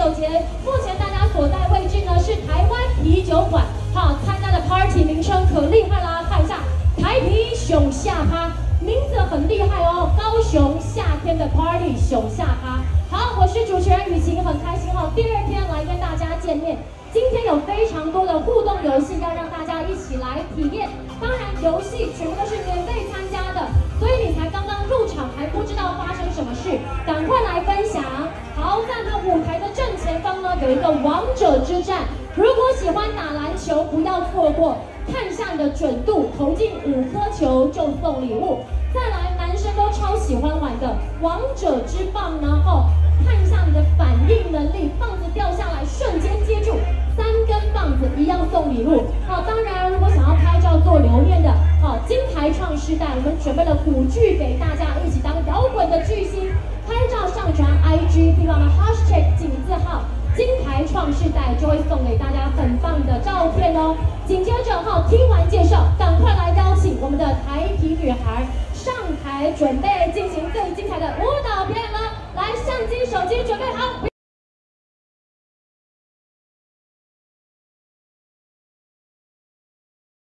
酒节，目前大家所在位置呢是台湾啤酒馆，好，参加的 party 名称可厉害啦，看一下台啤熊下趴，名字很厉害哦，高雄夏天的 party 熊下趴。好，我是主持人雨晴，很开心哈，第二天来跟大家见面。今天有非常多的互动游戏要让大家一起来体验，当然游戏全部都是免费参加的，所以你才刚刚入场还不知道发生什么事，赶快来分享。好，在呢舞台的正前方呢有一个王者之战，如果喜欢打篮球，不要错过，看一下你的准度，投进五颗球就送礼物。再来，男生都超喜欢玩的王者之棒呢，哦，看一下你的反应能力，棒子掉下来瞬间接住。三根棒子一样送礼物，好，当然如果想要拍照做留念的，好，金牌创世代，我们准备了古剧给大家一起当摇滚的巨星，棒的照片哦。紧接着哈，听完介绍，赶快来邀请我们的台体女孩上台，准备进行最精彩的舞蹈表演了。来，相机、手机准备好。